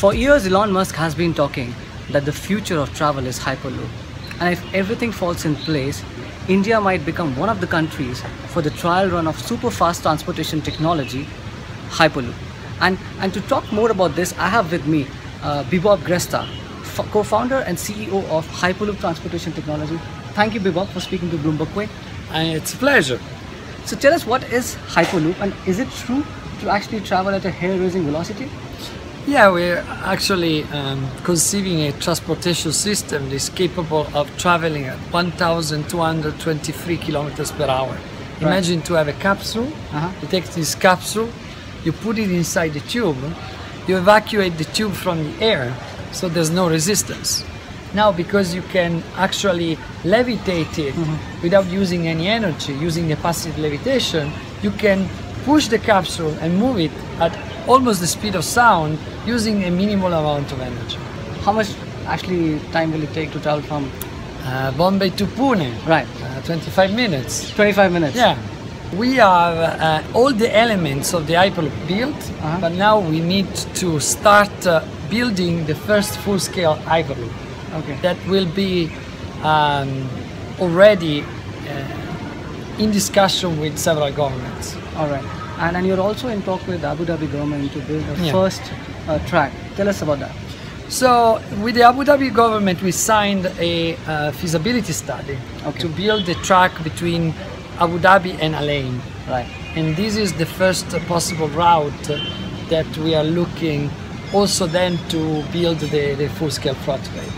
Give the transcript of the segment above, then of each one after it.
For years, Elon Musk has been talking that the future of travel is Hyperloop. And if everything falls in place, India might become one of the countries for the trial run of super fast transportation technology, Hyperloop. And, and to talk more about this, I have with me uh, Bibop Gresta, co-founder and CEO of Hyperloop Transportation Technology. Thank you, Bibop, for speaking to BloombergQuint. And it's a pleasure. So tell us what is Hyperloop and is it true to actually travel at a hair-raising velocity? Yeah, we're actually um, conceiving a transportation system that is capable of traveling at 1,223 kilometers per hour. Imagine to have a capsule. Uh-huh. You take this capsule, you put it inside the tube, you evacuate the tube from the air, so there's no resistance. Now, because you can actually levitate it without using any energy, using the passive levitation, you can push the capsule and move it at almost the speed of sound using a minimal amount of energy. How much actually time will it take to travel from? Uh, Bombay to Pune, Right, uh, 25 minutes. 25 minutes. Yeah. We have uh, all the elements of the Hyperloop built, Uh-huh. but now we need to start uh, building the first full-scale Hyperloop. Okay. that will be um, already uh, in discussion with several governments. All right. And, and you're also in talk with the Abu Dhabi government to build a Yeah. first uh, track. Tell us about that. So, with the Abu Dhabi government, we signed a uh, feasibility study Okay. to build the track between Abu Dhabi and Al Ain. Right. And this is the first possible route that we are looking also then to build the, the full-scale floodway.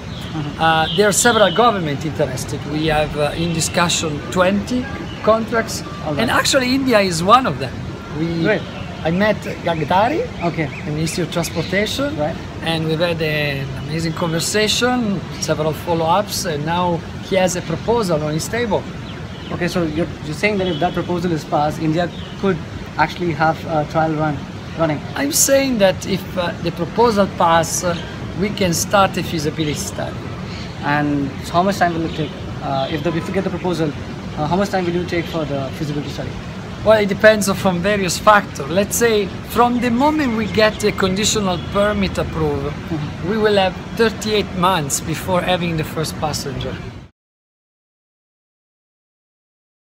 Uh, there are several governments interested. We have uh, in discussion 20 contracts, right. and actually India is one of them. We, Great. I met Gadkari, Okay. the Ministry of Transportation, Right. and we've had an amazing conversation, several follow-ups, and now he has a proposal on his table. Okay. So you're, you're saying that if that proposal is passed, India could actually have a trial run running. I'm saying that if uh, the proposal passes, uh, we can start a feasibility study. And how much time will it take? Uh, if the if you get the proposal, uh, how much time will you take for the feasibility study? Well, it depends on various factors. Let's say from the moment we get a conditional permit approved, we will have 38 months before having the first passenger.